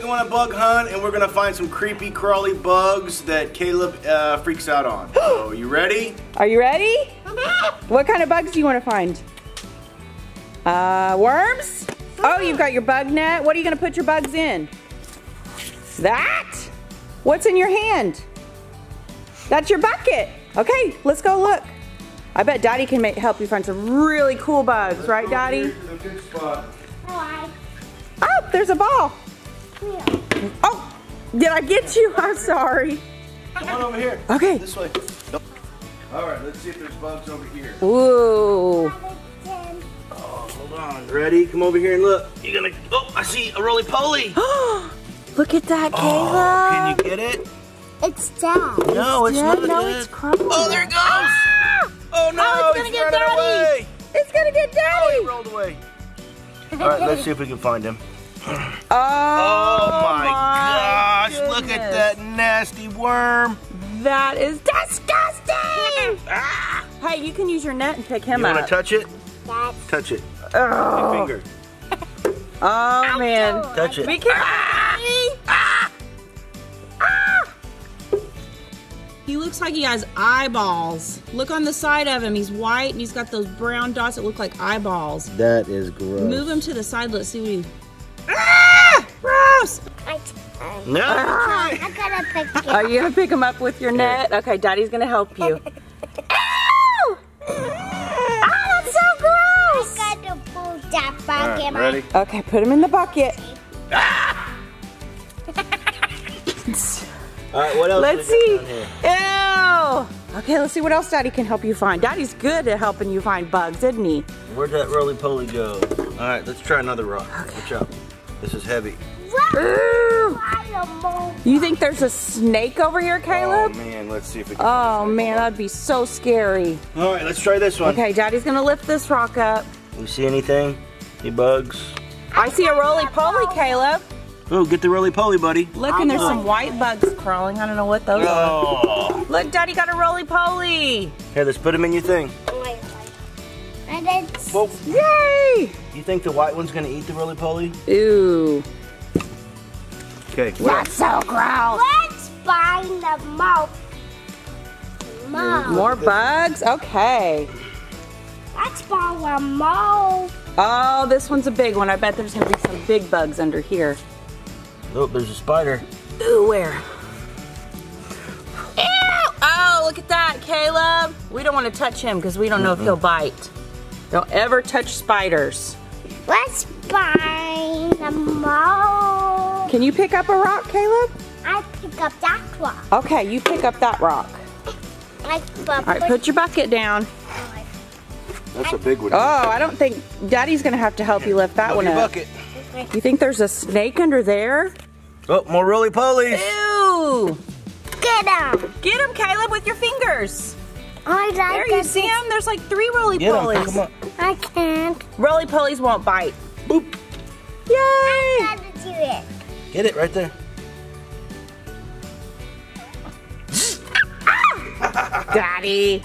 go on a bug hunt and we're gonna find some creepy crawly bugs that Caleb uh, freaks out on. so, you ready? Are you ready? What kind of bugs do you want to find? Uh, worms? Oh, you've got your bug net. What are you gonna put your bugs in? That? What's in your hand? That's your bucket. Okay, let's go look. I bet Daddy can make, help you find some really cool bugs, right, Daddy? Here's a good spot. Oh, there's a ball. Here. Oh, did I get you? I'm sorry. Come on over here. Okay. This way. All right, let's see if there's bugs over here. Ooh. Oh, hold on. Ready? Come over here and look. You're gonna. Oh, I see a roly poly. Look at that, Caleb. Oh, can you get it? It's dead. No, it's dead. not. No, dead. it's crumbling. Oh, there it goes. Ah! Oh no, Oh, it's gonna he's get running Daddy. away. It's gonna get Oh, he rolled away. All right, let's see if we can find him. Oh, Oh, my, gosh, look at that nasty worm. That is disgusting. Ah. Hey, you can use your net and pick him up. You wanna touch it? That's Touch it. oh. Finger. oh man. Touch it. Be careful. Daddy. He looks like he has eyeballs. Look on the side of him. He's white and he's got those brown dots that look like eyeballs. That is gross. Move him to the side. Let's see what he. Gross! I, No. I gotta pick it. Are you gonna pick him up with your net? Okay, Daddy's gonna help you. Ow! Ah, that's so gross. I gotta pull that All back right, ready? Okay, put him in the bucket. All right, what else? Let's see. got down here? Ew. Okay, let's see what else Daddy can help you find. Daddy's good at helping you find bugs, isn't he? Where'd that roly poly go? All right, let's try another rock. Watch out. This is heavy. Ooh. animal. You think there's a snake over here, Caleb? Oh Caleb? man, let's see if we can. Oh man, that'd be so scary. All right, let's try this one. Okay, Daddy's gonna lift this rock up. You see anything? Any bugs? I see a roly poly, Caleb. Oh, get the roly poly, buddy. Look, and there's some white bugs crawling. I don't know what those are. Oh. Look, Daddy got a roly poly. Here, let's put them in your thing. And it's Whoa. Yay! You think the white one's gonna eat the roly poly? Ooh. Okay. That's so gross. let's find the mouth. Mouth. More bugs? Okay. Let's find a mouth. Oh, this one's a big one. I bet there's gonna be some big bugs under here. Oh, there's a spider. Ooh, where? Ew! Oh, look at that, Caleb. We don't want to touch him because we don't know if he'll bite. Don't ever touch spiders. Let's find the mouth. Can you pick up a rock, Caleb? I pick up that rock. Okay, you pick up that rock. I All right, put your bucket down. That's a big one. Oh, I don't think Daddy's gonna have to help you lift that Fill one your up. bucket. You think there's a snake under there? Oh, more roly polies. Ew! Get him. Get him, Caleb, with your fingers. I like There you see him? There's like three roly Get 'em, polies. pick 'em up. I can't. Roly polies won't bite. Boop. Yay! I gotta do it. Get it right there. Daddy.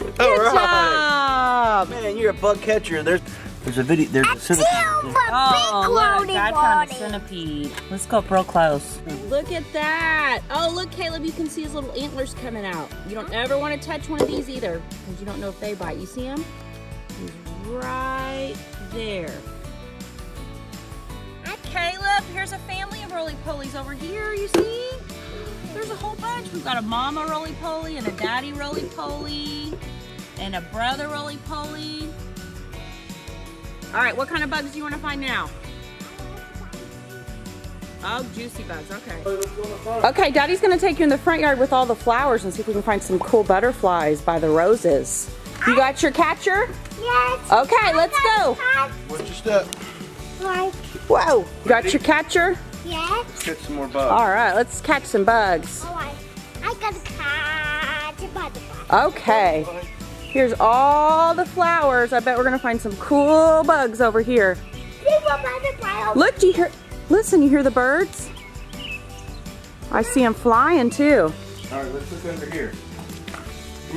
All Good right. job. Man, you're a bug catcher. There's there's a video. There's a Still centipede. Oh, look, loaded found a centipede. Let's go up real close. Look at that. Oh, look, Caleb, you can see his little antlers coming out. You don't ever want to touch one of these either because you don't know if they bite. You see him? He's right there. Caleb, here's a family of roly-polies over here, you see? There's a whole bunch. We've got a mama roly-poly and a daddy roly-poly and a brother roly-poly. All right, what kind of bugs do you want to find now? Oh, juicy bugs, okay. Okay, Daddy's gonna take you in the front yard with all the flowers and see if we can find some cool butterflies by the roses. You got your catcher? Yes. Okay, let's go. What's your step? Like, Whoa, you got your catcher? yes. Let's catch some more bugs. All right, let's catch some bugs. Oh, I, I got a catch a butterfly. Okay, here's all the flowers. I bet we're gonna find some cool bugs over here. There's a butterfly. Look, do you hear, listen, you hear the birds? I see them flying too. All right, let's look under here.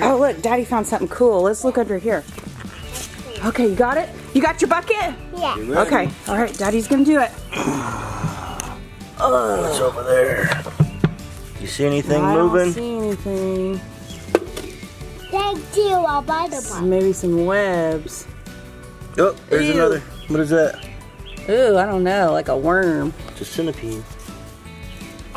Oh, look, Daddy found something cool. Let's look under here. Okay, you got it? You got your bucket? Yeah. Okay, all right, Daddy's gonna do it. Oh, What's over there? You see anything I moving? don't see anything. Thank you, a butterfly. Maybe some webs. Oh, there's Ew. another. What is that? Ooh, I don't know, like a worm. It's a centipede.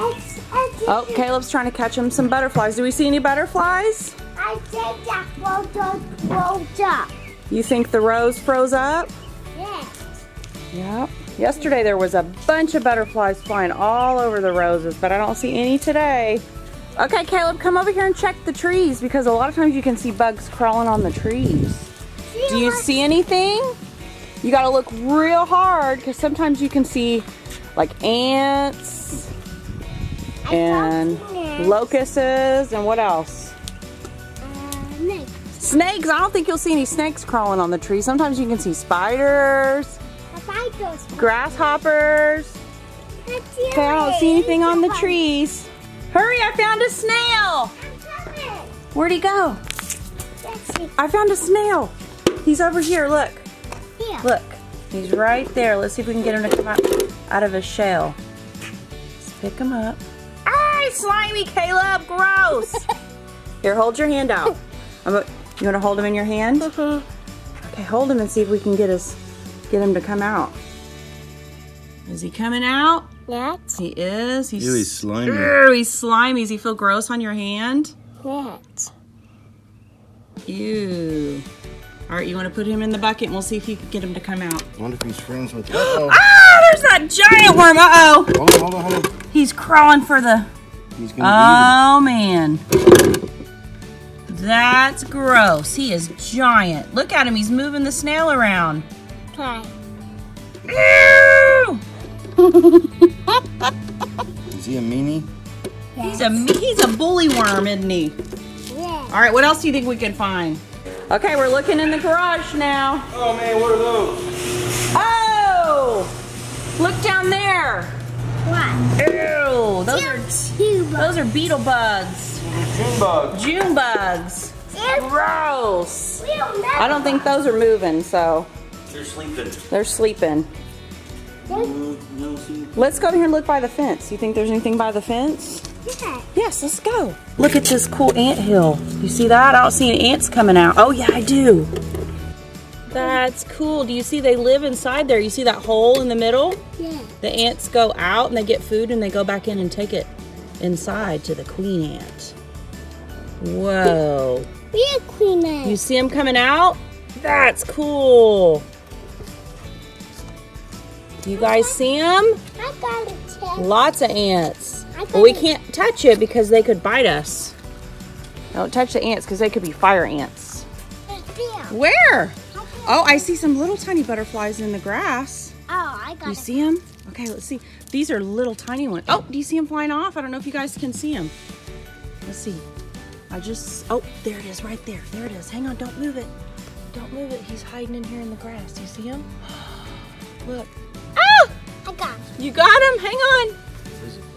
It's, it's, Oh, Caleb's trying to catch him some butterflies. Do we see any butterflies? I think that photo rolled up. You think the rose froze up? Yes. Yep. Yesterday there was a bunch of butterflies flying all over the roses, but I don't see any today. Okay, Caleb, come over here and check the trees because a lot of times you can see bugs crawling on the trees. Do you see anything? You gotta look real hard because sometimes you can see like ants and locusts and what else? Snakes. I don't think you'll see any snakes crawling on the tree. Sometimes you can see spiders, grasshoppers. Okay, I don't see anything on the trees. Hurry, I found a snail. Where'd he go? I found a snail. He's over here, look. Look, he's right there. Let's see if we can get him to come out, out of his shell. Let's pick him up. Ah, slimy, Caleb. Gross. Here, hold your hand out. I'm a, you want to hold him in your hand? Okay, hold him and see if we can get his, get him to come out. Is he coming out? Yes. He is. He's, Ew, he's slimy. Ew, he's slimy. Does he feel gross on your hand? Yes. Ew. All right, you want to put him in the bucket and we'll see if you can get him to come out. I wonder if he's friends with. Uh-oh. Ah, there's that giant worm. Uh-oh. Hold on, hold on, hold on. He's crawling for the... He's gonna Oh, man. That's gross. He is giant. Look at him. He's moving the snail around. Try. Ew. Is he a meanie? He's a, he's a bully worm, isn't he? Yes. All right, what else do you think we can find? Okay, we're looking in the garage now. Oh man, what are those? Oh! Look down there. What? Ew, those are Two those are beetle bugs. June bugs. June bugs. Gross. we don't know. I don't think those are moving, so They're sleeping. they're sleeping. Let's go over here and look by the fence. You think there's anything by the fence? Yeah. Yes, let's go. Look at this cool ant hill. You see that? I don't see any ants coming out. Oh yeah, I do. That's cool. Do you see they live inside there? You see that hole in the middle? Yeah. The ants go out and they get food and they go back in and take it inside to the queen ant. Whoa. We are queen ant. You see them coming out? That's cool. You guys see them? I got a check. Lots of ants. But we can't touch it because they could bite us. Don't touch the ants because they could be fire ants. Where? Oh, I see some little tiny butterflies in the grass. Oh, I got You it. see them? Okay, let's see. These are little tiny ones. Oh, do you see them flying off? I don't know if you guys can see them. Let's see. I just, oh, there it is right there. There it is. Hang on, don't move it. Don't move it. He's hiding in here in the grass. Do you see him? Look. Ah! I got him. You got him. Hang on.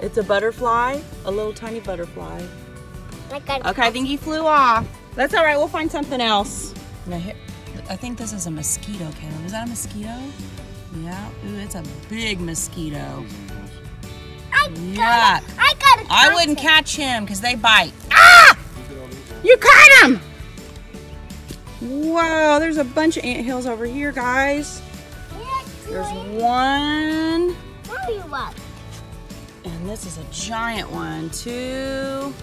It's a butterfly, a little tiny butterfly. I got it. Okay, I think he flew off. That's all right. We'll find something else. Now here, I think this is a mosquito, Caleb. Is that a mosquito? Yeah. Ooh, it's a big mosquito. I Yuck. got it. I got it. I wouldn't catch him because they bite. Ah! You caught him! Whoa, there's a bunch of ant hills over here, guys. There's one, Tell you and this is a giant one. Two,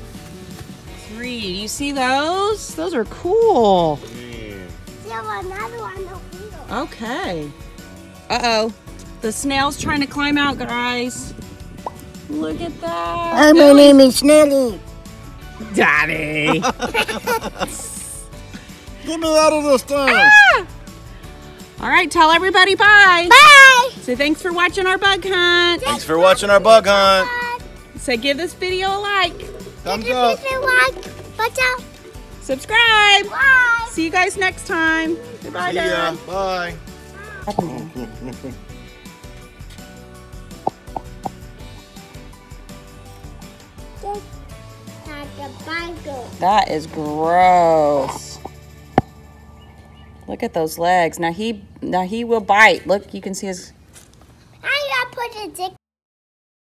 three. Do you see those? Those are cool. There's another one over here. Okay. Uh-oh. The snail's trying to climb out, guys. Look at that. my name is Snelly. Daddy. Get me out of this thing. Ah! All right, tell everybody bye. Bye. Say thanks for watching our bug hunt. Thanks for watching our bug hunt. Say give this video a like. Thumbs Give up. it a like. Watch out. Subscribe. Bye. See you guys next time. Goodbye, See ya. Dad. Bye. That is gross. Look at those legs. Now he now he will bite. Look, you can see his I gotta put a dick